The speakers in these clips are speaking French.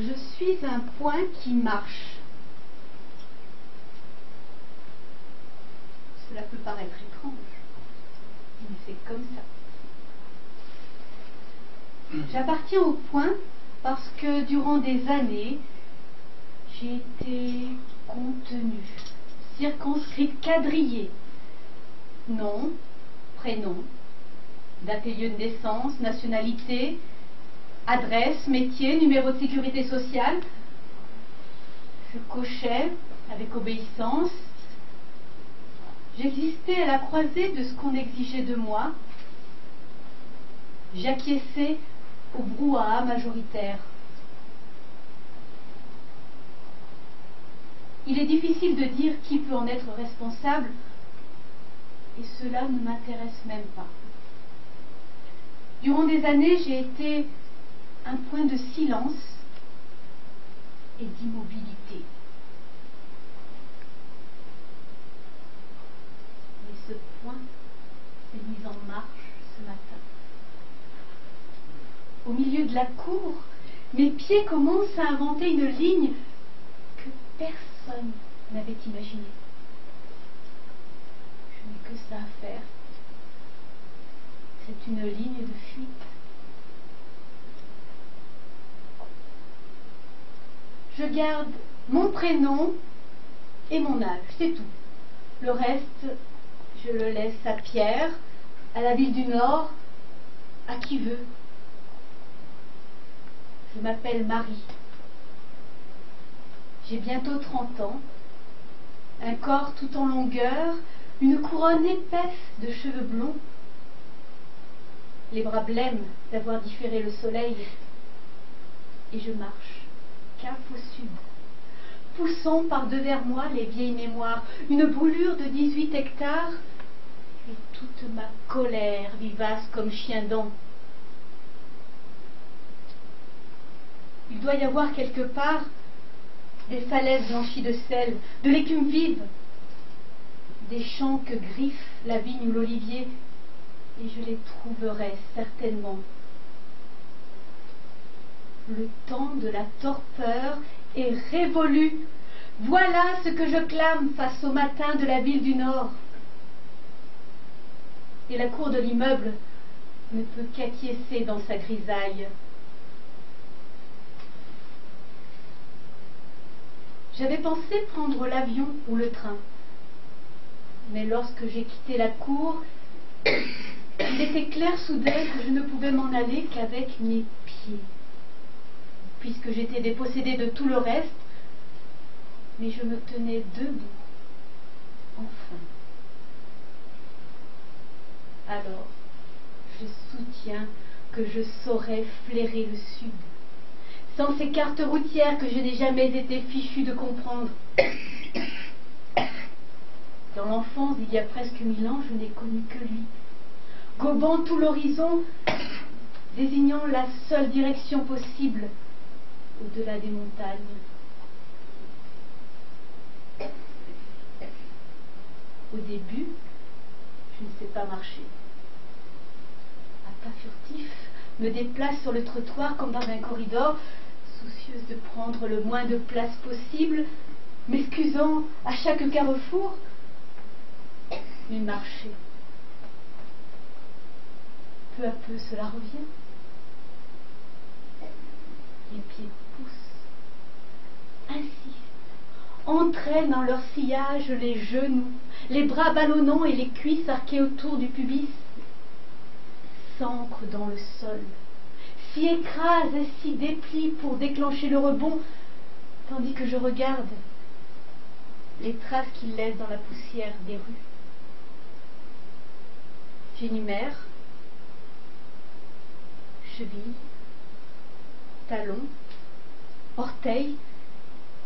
Je suis un point qui marche. Cela peut paraître étrange, mais c'est comme ça. J'appartiens au point parce que durant des années, j'ai été contenue, circonscrite, quadrillée. Nom, prénom, date et lieu de naissance, nationalité, adresse, métier, numéro de sécurité sociale. Je cochais avec obéissance. J'existais à la croisée de ce qu'on exigeait de moi. J'acquiesçais au brouhaha majoritaire. Il est difficile de dire qui peut en être responsable, et cela ne m'intéresse même pas. Durant des années, j'ai été un point de silence et d'immobilité. Mais ce point s'est mis en marche ce matin. Au milieu de la cour, mes pieds commencent à inventer une ligne que personne n'avait imaginée. Je n'ai que ça à faire. C'est une ligne de fuite. Je garde mon prénom et mon âge, c'est tout. Le reste, je le laisse à Pierre, à la ville du Nord, à qui veut. Je m'appelle Marie. J'ai bientôt 30 ans, un corps tout en longueur, une couronne épaisse de cheveux blonds. Les bras blêmes d'avoir différé le soleil. Et je marche, cap au sud, poussant par devers moi les vieilles mémoires, une brûlure de 18 hectares et toute ma colère vivace comme chien dent. Il doit y avoir quelque part des falaises blanchies de sel, de l'écume vive, des champs que griffe la vigne ou l'olivier, et je les trouverai certainement. Le temps de la torpeur est révolu. Voilà ce que je clame face au matin de la ville du Nord. Et la cour de l'immeuble ne peut qu'acquiescer dans sa grisaille. J'avais pensé prendre l'avion ou le train. Mais lorsque j'ai quitté la cour, il était clair soudain que je ne pouvais m'en aller qu'avec mes pieds, puisque j'étais dépossédée de tout le reste, mais je me tenais debout, enfin. Alors, je soutiens que je saurais flairer le sud, sans ces cartes routières que je n'ai jamais été fichu de comprendre. Dans l'enfance, il y a presque mille ans, je n'ai connu que lui, gobant tout l'horizon, désignant la seule direction possible au-delà des montagnes. Au début, je ne sais pas marcher. À pas furtif, me déplace sur le trottoir comme dans un corridor, soucieuse de prendre le moins de place possible, m'excusant à chaque carrefour, mais marcher. Peu à peu, cela revient. Les pieds poussent, insistent, entraînent dans leur sillage les genoux, les bras ballonnants et les cuisses arquées autour du pubis, s'ancrent dans le sol, s'y écrasent et s'y déplient pour déclencher le rebond, tandis que je regarde les traces qu'ils laissent dans la poussière des rues. J'énumère cheville, talon, orteil,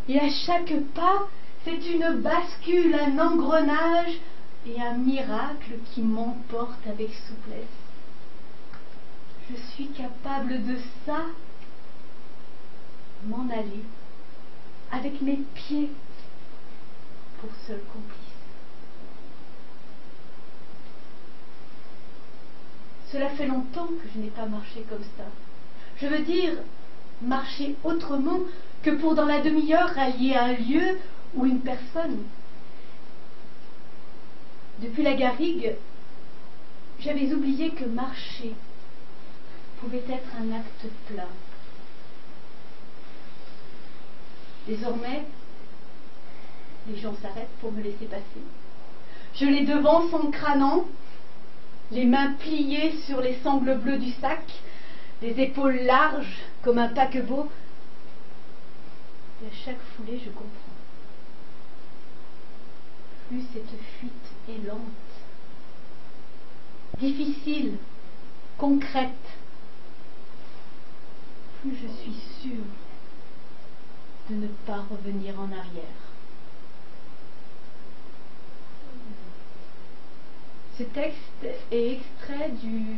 et à chaque pas, c'est une bascule, un engrenage et un miracle qui m'emporte avec souplesse. Je suis capable de ça, m'en aller, avec mes pieds, pour seul complice. Cela fait longtemps que je n'ai pas marché comme ça. Je veux dire, marcher autrement que pour dans la demi-heure rallier un lieu ou une personne. Depuis la garrigue, j'avais oublié que marcher pouvait être un acte plat. Désormais, les gens s'arrêtent pour me laisser passer. Je les devance en crânant, les mains pliées sur les sangles bleues du sac, les épaules larges comme un paquebot. Et à chaque foulée, je comprends. Plus cette fuite est lente, difficile, concrète, plus je suis sûre de ne pas revenir en arrière. Ce texte est extrait du